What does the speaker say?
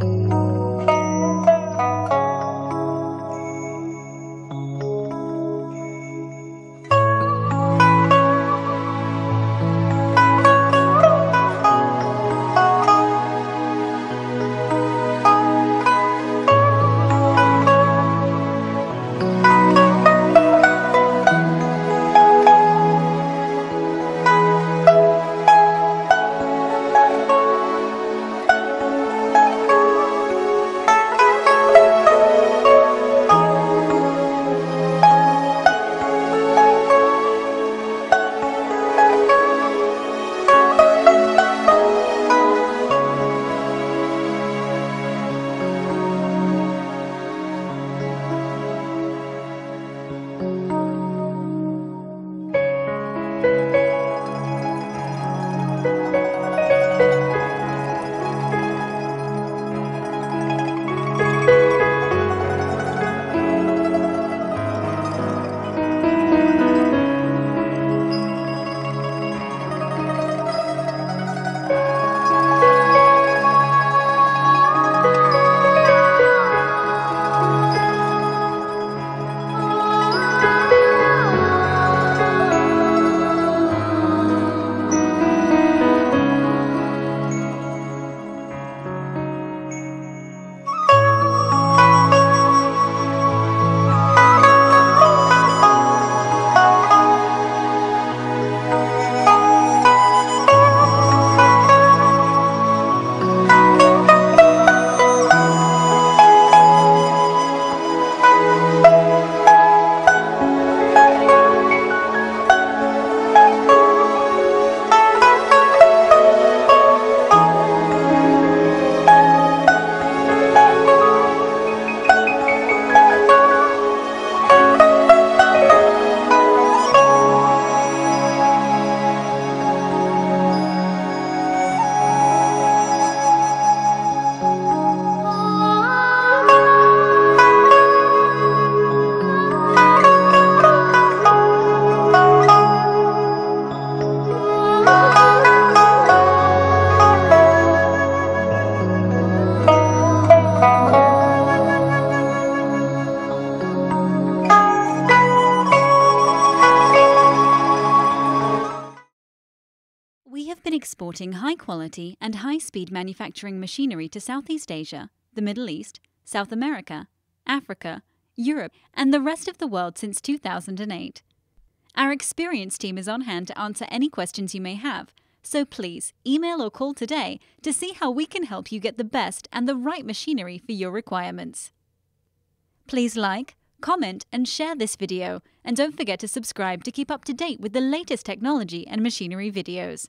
We exporting high quality and high speed manufacturing machinery to Southeast Asia, the Middle East, South America, Africa, Europe, and the rest of the world since 2008. Our experienced team is on hand to answer any questions you may have, so please email or call today to see how we can help you get the best and the right machinery for your requirements. Please like, comment, and share this video, and don't forget to subscribe to keep up to date with the latest technology and machinery videos.